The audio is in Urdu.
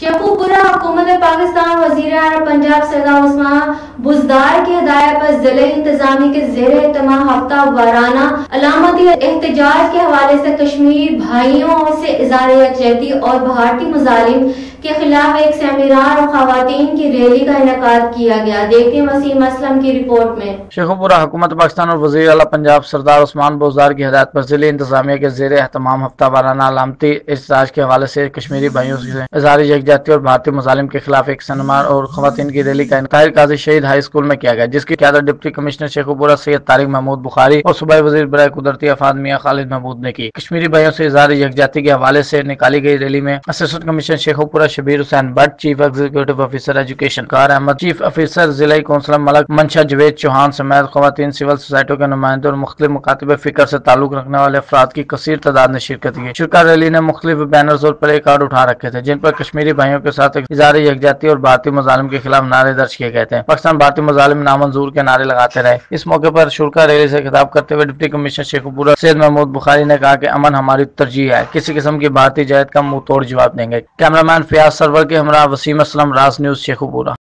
شیخوپورہ حکومت پاکستان وزیر اعلی پنجاب سردار عثمان بزدار کی ہدایت پر ضلع انتظامی کے زیر اہتمام ہفتہ وارانہ علامتی احتجاج کے حوالے سے کشمیری بھائیوں سے اظہار یکجہتی اور بھارتی مظالم کے خلاف ایک سیمینار اور خواتین کی ریلی کا انعقاد کیا گیا۔ دیکھتے ہیں وسیم اسلم کی رپورٹ میں۔ شیخوپورہ حکومت پاکستان اور وزیر اعلی پنجاب سردار عثمان بوزدار کی ہدایت پر ضلع انتظامیہ کے زیر اہتمام ہفتہ وارانہ علامتی احتجاج کے حوالے سے کشمیری بھائیوں سے اظہار یکجہتی اور بھارتی مظالم کے خلاف ایک سیمینار اور خواتین کی ریلی کا انعقاد قاضی شہید ہائی اسکول میں کیا گیا، جس کی قیادت ڈپٹی کمشنر شیخوپورہ سید طارق محمود بخاری اور صوبائی وزیر برائے قدرتی افاد میاں خالد محمود نے کی۔ کشمیری بھائیوں سے اظہار یکجہتی کے حوالے سے نکالی گئی ریلی میں assistant commissioner Sheikhupura Shabbir Hussain Butt chief executive officer education کار احمد چیف افیسر ضلع کونسلر ملک منشا جوید چوہان سمیت خواتین سول سوسائٹیوں کے نمائندے اور مختلف مکاتب فکر سے تعلق رکھنے والے افراد کی کثیر تعداد نے شرکت کی۔ شرکا ریلی نے مختلف بینرز اور پلے کارڈ اٹھا رکھے تھے، جن پر کشمیری بھائیوں کے ساتھ اظہار یکجہتی اور بھارتی مظالم کے خلاف نعرے درج کیے گئے تھے۔ پاکستان بھارتی مظالم نامنظور کے نعرے لگاتے رہے۔ اس موقع پر شرکا ریلی سے خطاب کرتے ہوئے ڈپٹی کمشنر شیخوپورہ سید محمود بخاری نے کہا کہ امن ہماری ترجیح ہے، کسی قسم کی بھارتی جہد کا منہ توڑ جواب دیں گے۔ کیمرامین سرور کے ہمراہ وسیم اسلم راز نیوز شیخو پورہ